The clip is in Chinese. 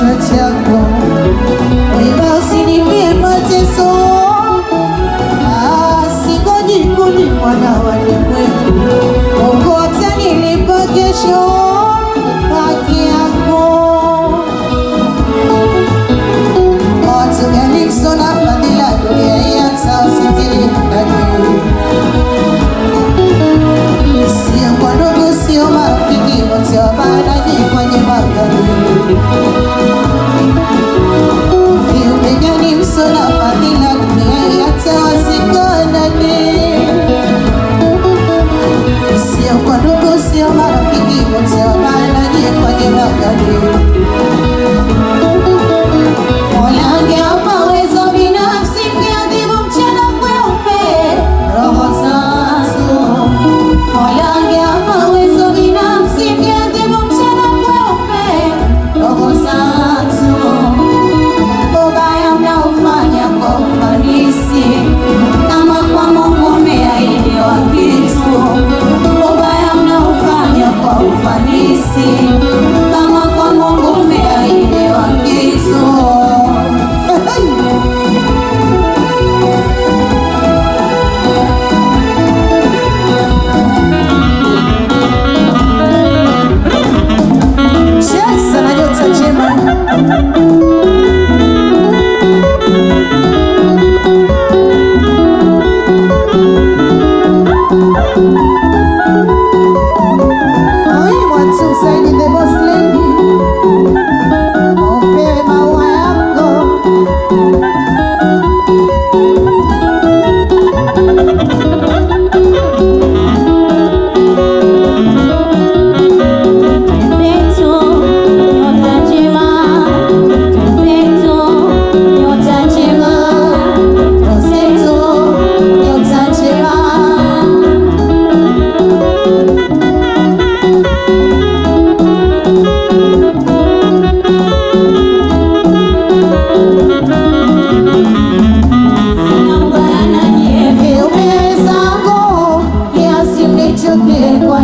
这天。